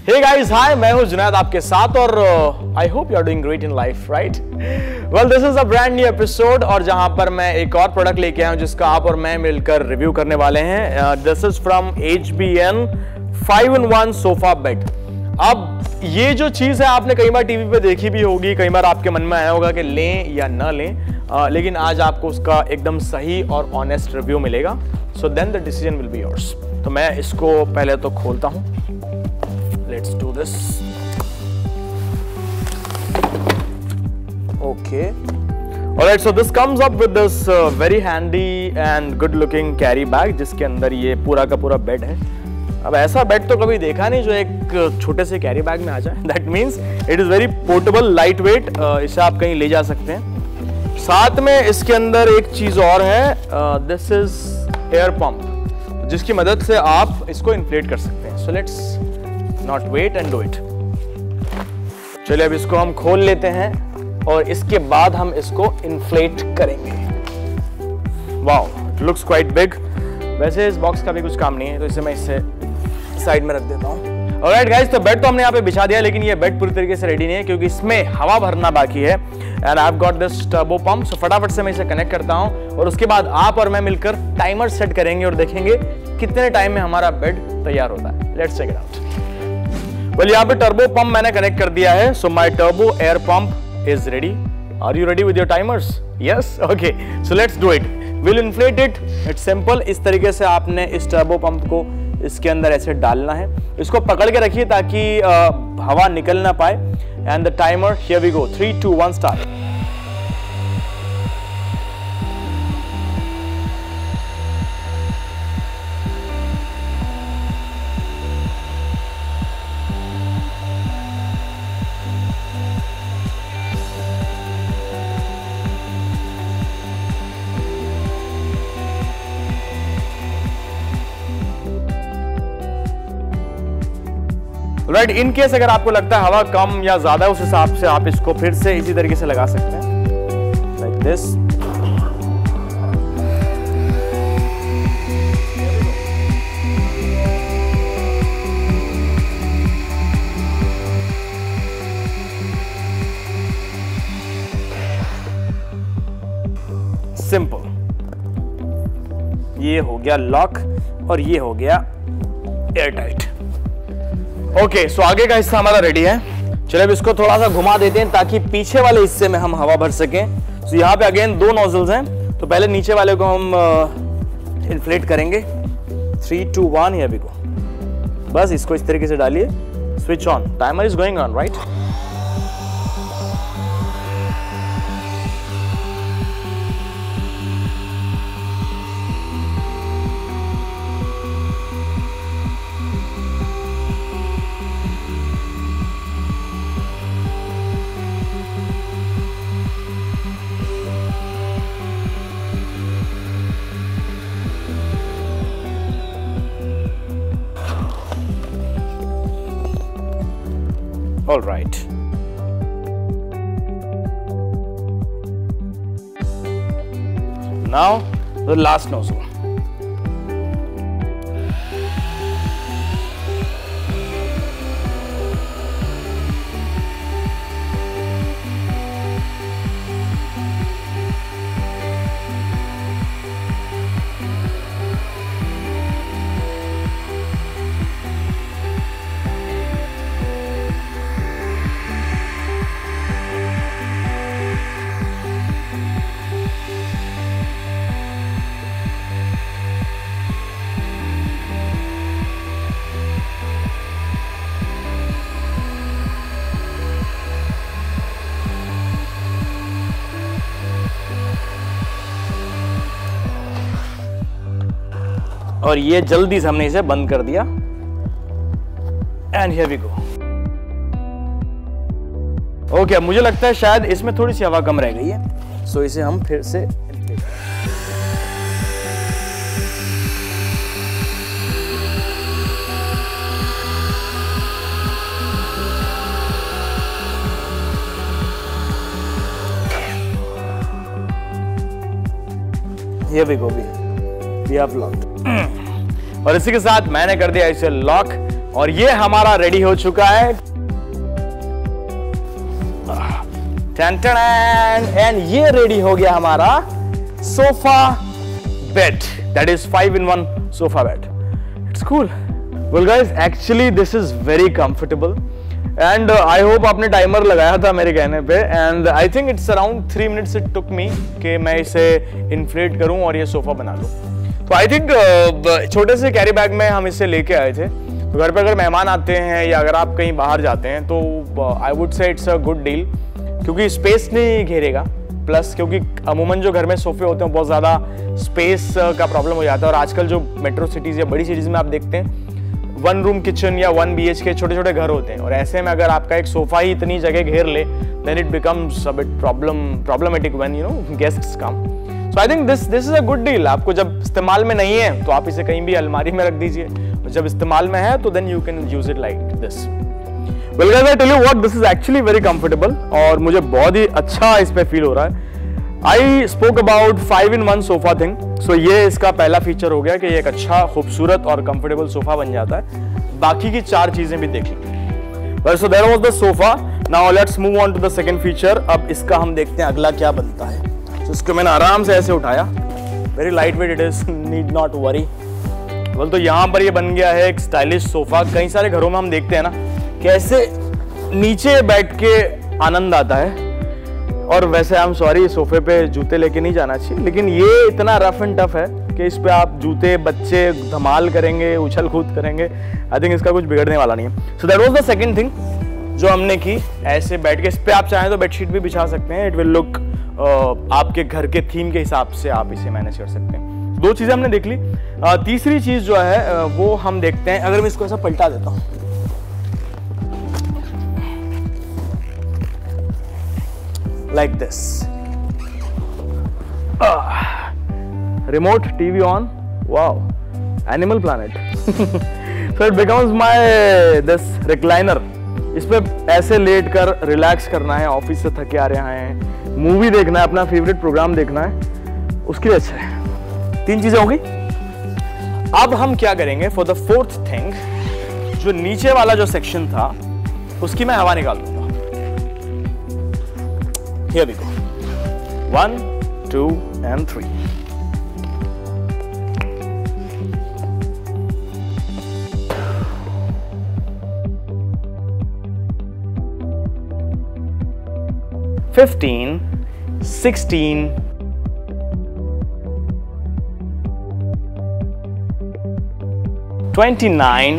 Hey guys hi मैं हूँ जुनैद आपके साथ और I hope you are doing great in life right well this is a brand new episode और जहाँ पर मैं एक और प्रोडक्ट लेके आया हूँ जिसका आप और मैं मिलकर रिव्यू करने वाले हैं। This is from H B N five in one sofa bed अब ये जो चीज़ है आपने कई बार टीवी पे देखी भी होगी कई बार आपके मन में आया होगा कि लें या ना लें। Uh, लेकिन आज आपको उसका एकदम सही और ऑनेस्ट रिव्यू मिलेगा। So then the decision will be yours तो मैं इसको पहले तो खोलता हूँ। Let's do this. Okay. All right so this comes up with this uh, very handy and good looking carry bag जिसके अंदर ये पूरा का पूरा बेड है। अब ऐसा बेड तो कभी देखा नहीं जो एक छोटे से कैरी बैग में आ जाए। That means it is very portable light weight इसे आप कहीं ले जा सकते हैं। साथ में इसके अंदर एक चीज़ और है दिस इज़ एयर पंप जिसकी मदद से आप इसको इन्फ्लेट कर सकते हैं। So let's not wait and do it चलिए अब इसको हम खोल लेते हैं और इसके बाद हम इसको इन्फ्लेट करेंगे। वाओ लुक्स क्वाइट बिग वैसे इस बॉक्स का भी कुछ काम नहीं है तो इसे मैं इससे साइड में रख देता हूँ। और राइट गाइस तो बेड तो हमने यहाँ पे बिछा दिया, लेकिन ये बेड पूरी तरीके से रेडी नहीं है, क्योंकि इसमें हवा भरना बाकी है। And I got this turbo pump so फटाफट से मैं इसे कनेक्ट करता हूँ। और उसके बाद आप और मैं मिलकर टाइमर सेट करेंगे और देखेंगे कितने टाइम में हमारा बेड तैयार होता है। Let's check it out well यहाँ पे टर्बो पंप मैंने कनेक्ट कर दिया है so my turbo air pump is ready are you ready with your timers yes okay so let's do it will inflate it it's simple इस तरीके से आपने इस टर्बो पंप को इसके अंदर ऐसे डालना है। इसको पकड़ के रखिए ताकि हवा निकल ना पाए। And the timer here we go three two one start right in case अगर आपको लगता है हवा कम या ज़्यादा उस हिसाब से आप इसको फिर से इसी तरीके से लगा सकते हैं। लाइक दिस सिंपल ये हो गया लॉक और ये हो गया एयर टाइट ओके सो आगे का हिस्सा हमारा रेडी है। चलिए अब इसको थोड़ा सा घुमा देते हैं ताकि पीछे वाले हिस्से में हम हवा भर सकें। सो यहाँ पे अगेन दो नोजल्स हैं। तो पहले नीचे वाले को हम इन्फ्लेट करेंगे। थ्री टू वन या अभी को। बस इसको इस तरीके से डालिए। Switch on timer is going on right all right. Now the last nozzle और ये जल्दी से हमने इसे बंद कर दिया and here we go okay अब मुझे लगता है शायद इसमें थोड़ी सी हवा कम रह गई है सो इसे हम फिर से Here we go. We locked. और इसी के साथ मैंने कर दिया इसे लॉक और ये हमारा रेडी हो चुका है। एंड ये रेडी हो गया हमारा sofa bed that is five in one sofa bed it's cool well guys actually this is very comfortable and I hope आपने टाइमर लगाया था मेरे कहने पे। And I think it's around three minutes it took me कि मैं इसे inflate करूँ और ये सोफा बना लूँ। तो आई थिंक uh, छोटे से कैरी बैग में हम इसे लेके आए थे। तो घर पे अगर मेहमान आते हैं या अगर आप कहीं बाहर जाते हैं तो I would say it's a good deal क्योंकि स्पेस नहीं घेरेगा। प्लस क्योंकि अमूमन जो घर में सोफे होते हैं बहुत ज़्यादा स्पेस का प्रॉब्लम हो जाता है। और आजकल जो मेट्रो सिटीज़ या बड़ी सिटीज़ में आप देखते हैं वन रूम किचन या वन बी के छोटे छोटे घर होते हैं। और ऐसे में अगर आपका एक सोफा ही इतनी जगह घेर ले then it becomes a bit problem problematic when you know guests come so I think this this is a good deal आपको जब इस्तेमाल में नहीं है तो आप इसे कहीं भी अलमारी में रख दीजिए। जब इस्तेमाल में है तो then you can use it like this well guys I tell you what this is actually very comfortable और मुझे बहुत ही अच्छा इस पे फील हो रहा है। I spoke about five in one sofa thing so ये इसका पहला फीचर हो गया कि ये एक अच्छा खूबसूरत और कंफर्टेबल सोफा बन जाता है। बाकी की चार चीज़ें भी देख लेंगे so there was the sofa now let's move on to the second feature अब इसका हम देखते हैं अगला क्या बनता है। इसको मैंने आराम से ऐसे उठाया। Very light weight it is need not worry बोल तो यहाँ पर ये बन गया है एक स्टाइलिश सोफा कई सारे घरों में हम देखते हैं ना, कैसे नीचे बैठ के आनंद आता है। और वैसे आई एम सॉरी सोफे पे जूते लेके नहीं जाना चाहिए, लेकिन ये इतना रफ एंड टफ है कि इस पे आप जूते, बच्चे धमाल करेंगे उछल कूद करेंगे। आई थिंक इसका कुछ बिगड़ने वाला नहीं है। So that was the second thing जो हमने की। ऐसे बैठ के, इस पे आप चाहें तो बेडशीट भी बिछा सकते हैं। इट विल लुक आपके घर के थीम के हिसाब से आप इसे मैनेज कर सकते हैं। दो चीज़ें हमने देख ली। तीसरी चीज़ जो है वो हम देखते हैं। अगर मैं इसको ऐसा पलटा देता हूँ। Like this remote TV on wow Animal Planet so it becomes my this recliner इस पे ऐसे लेट कर रिलैक्स करना है ऑफ़िस से थके आ रहे हैं। मूवी देखना है, अपना फेवरेट प्रोग्राम देखना है, उसके लिए अच्छा है। तीन चीज़ें होंगी। अब हम क्या करेंगे? फॉर द फोर्थ थिंग जो नीचे वाला जो सेक्शन था, उसकी मैं हवा निकाल दूँगा। One two and three 15, 16, Twenty-nine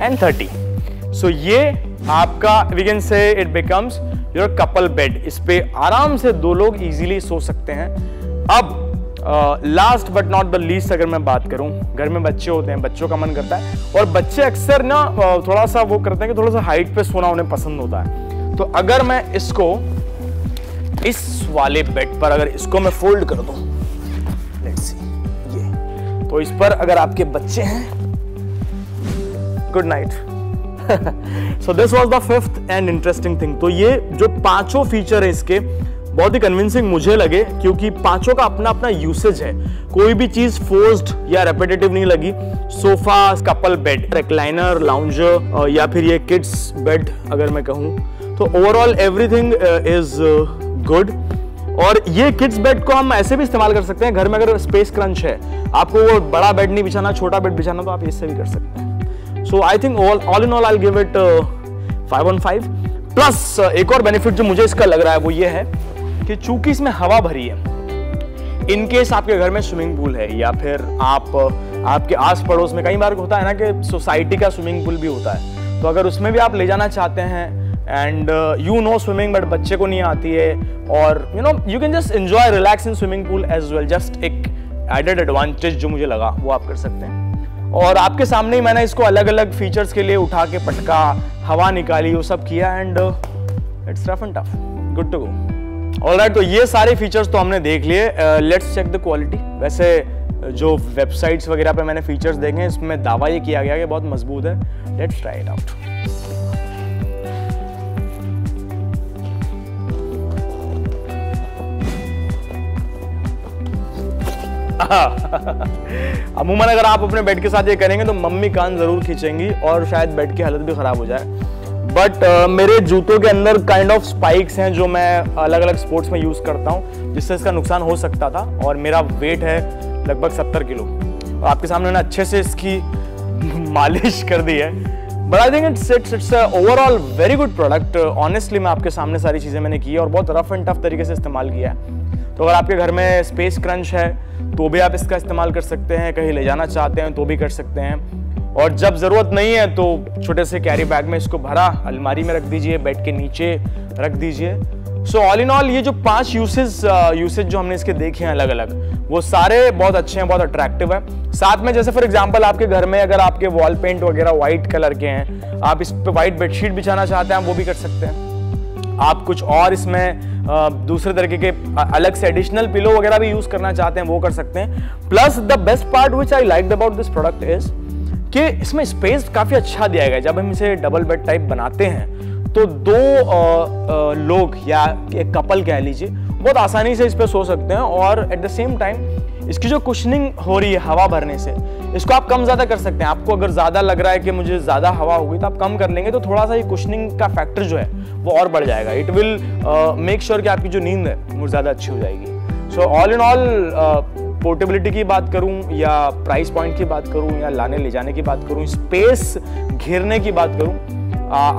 and thirty. So ये आपका we can say it becomes your couple bed. इस पे आराम से दो लोग easily सो सकते हैं अब last but not the least अगर मैं बात करूँ घर में बच्चे होते हैं बच्चों का मन करता है और बच्चे अक्सर ना थोड़ा सा वो करते हैं कि थोड़ा सा हाइट पे सोना उन्हें पसंद होता है तो अगर मैं इसको इस वाले बेड पर अगर इसको मैं फोल्ड कर दूँ सी तो इस पर अगर आपके बच्चे हैं good night so this was the fifth and interesting thing तो ये जो पाँचों फीचर है इसके, बहुत ही कन्विंसिंग मुझे लगे, क्योंकि पाँचों का अपना अपना यूसेज है। कोई भी चीज़ फोर्स्ड या रेपिटेटिव नहीं लगी। Sofa couple bed recliner lounger या फिर ये किड्स बेड अगर मैं कहूँ तो ओवरऑल एवरीथिंग इज़ गुड और ये किड्स बेड को हम ऐसे भी इस्तेमाल कर सकते हैं, घर में अगर स्पेस क्रंच है, आपको वो बड़ा बेड नहीं बिछाना, छोटा बेड बिछाना तो आप इससे भी कर सकते हैं। So I think all in all I give it five one five plus एक और बेनिफिट जो मुझे इसका लग रहा है, वो ये है कि चूँकि इसमें हवा भरी है इन केस आपके घर में स्विमिंग पूल है, या फिर आप आपके आस पड़ोस में, कई बार होता है ना कि सोसाइटी का स्विमिंग पूल भी होता है। तो अगर उसमें भी आप ले जाना चाहते हैं and you know swimming but बच्चे को नहीं आती है। और you know you can just enjoy relax in swimming pool as well just एक एडेड एडवांटेज जो मुझे लगा, वो आप कर सकते हैं। और आपके सामने ही मैंने इसको अलग अलग फीचर्स के लिए उठा के पटका, हवा निकाली, वो सब किया and it's rough and tough good to go all तो ये सारे फीचर्स तो हमने देख लिए। लेट्स चेक द क्वालिटी वैसे जो वेबसाइट्स वगैरह पे मैंने फीचर्स देखे इसमें दावा ये किया गया कि बहुत मज़बूत है। लेट्स ट्राई इट आउट अमूमन अगर आप अपने बेड के साथ ये करेंगे तो मम्मी कान ज़रूर खींचेंगी और शायद बेड की हालत भी खराब हो जाए। बट uh, मेरे जूतों के अंदर काइंड ऑफ़ स्पाइक्स हैं जो मैं अलग अलग स्पोर्ट्स में यूज़ करता हूँ जिससे इसका नुकसान हो सकता था और मेरा वेट है लगभग सत्तर किलो। और आपके सामने ना अच्छे से इसकी मालिश कर दी है। But I think it's it's it's overall very good product honestly मैं आपके सामने सारी चीज़ें मैंने की और बहुत रफ एंड टफ तरीके से इस्तेमाल किया है। तो अगर आपके घर में स्पेस क्रंच है तो भी आप इसका इस्तेमाल कर सकते हैं, कहीं ले जाना चाहते हैं तो भी कर सकते हैं। और जब ज़रूरत नहीं है तो छोटे से कैरी बैग में इसको भरा, अलमारी में रख दीजिए बेड के नीचे रख दीजिए। सो ऑल इन ऑल ये जो पाँच यूसेज यूसेज जो हमने इसके देखे हैं अलग अलग वो सारे बहुत अच्छे हैं, बहुत अट्रैक्टिव है। साथ में जैसे फॉर एग्जांपल आपके घर में अगर आपके वॉल पेंट वगैरह व्हाइट कलर के हैं, आप इस पर व्हाइट बेडशीट बिछाना चाहते हैं वो भी कर सकते हैं। आप कुछ और इसमें दूसरे तरीके के अलग से एडिशनल पिलो वगैरह भी यूज़ करना चाहते हैं वो कर सकते हैं। Plus the best part which I like about this product is कि इसमें स्पेस काफ़ी अच्छा दिया गया जब हम इसे डबल बेड टाइप बनाते हैं तो दो आ, आ, लोग या एक कपल कह लीजिए बहुत आसानी से इस पर सो सकते हैं और एट द सेम टाइम इसकी जो कुशनिंग हो रही है हवा भरने से, इसको आप कम ज़्यादा कर सकते हैं। आपको अगर ज़्यादा लग रहा है कि मुझे ज़्यादा हवा होगी तो आप कम कर लेंगे तो थोड़ा सा ये कुशनिंग का फैक्टर जो है, वो और बढ़ जाएगा। इट विल मेक श्योर कि आपकी जो नींद है, वो ज़्यादा अच्छी हो जाएगी। So all in all portability की बात करूँ या प्राइस पॉइंट की बात करूँ या लाने, ले जाने की बात करूँ स्पेस घेरने की बात करूँ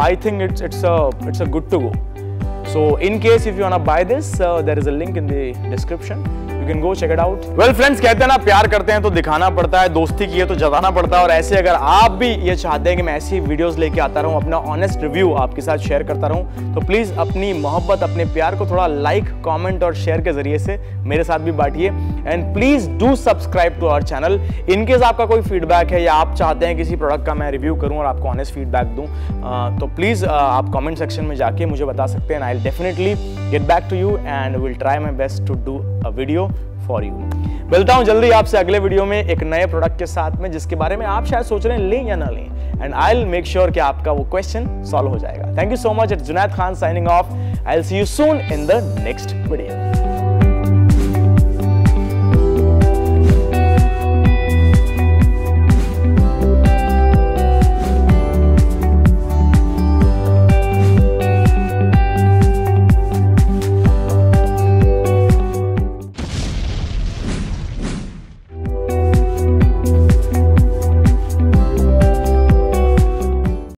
I think it's it's it's a good to go So in case if you want to buy this, uh, there is a link in the description. Can go check it out well friends कहते हैं ना, प्यार करते हैं तो दिखाना पड़ता है, दोस्ती की है तो जताना पड़ता है। और ऐसे अगर आप भी ये चाहते हैं कि मैं ऐसी वीडियोस लेके आता रहूँ, अपना ऑनेस्ट रिव्यू आपके साथ शेयर करता रहूँ तो प्लीज़ अपनी मोहब्बत, अपने प्यार को थोड़ा लाइक कॉमेंट और शेयर के ज़रिए से मेरे साथ भी बांटिए। And please do subscribe to our channel in case आपका कोई फीडबैक है या आप चाहते हैं किसी प्रोडक्ट का मैं रिव्यू करूँ और आपको ऑनेस्ट फीडबैक दूँ तो प्लीज़ आप कॉमेंट सेक्शन में जाके मुझे बता सकते हैं I definitely get back to you and will try my best to do a video for you मिलता हूँ जल्दी आपसे अगले वीडियो में एक नए प्रोडक्ट के साथ में, जिसके बारे में आप शायद सोच रहे हैं, लें या ना लें। And I will make sure कि आपका वो क्वेश्चन सॉल्व हो जाएगा। Thank you so much it's Junaid Khan signing off I will see you soon in the next video